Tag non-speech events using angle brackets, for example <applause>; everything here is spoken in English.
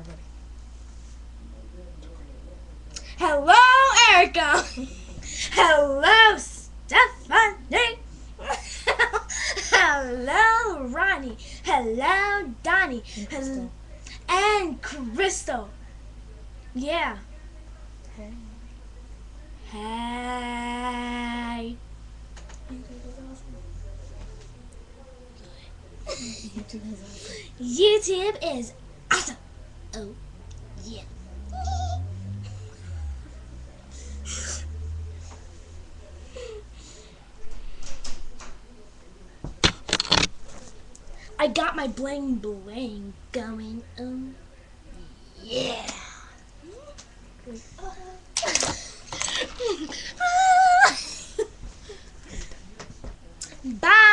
everybody. Hello, Erika. <laughs> Hello, Stephanie. <laughs> Hello, Ronnie. Hello, Donnie. Hel- And Crystal. Yeah. Hey. Hey. <laughs> YouTube is awesome. YouTube is awesome. Oh, yeah. I got my bling bling going. Oh, yeah. <laughs> Bye.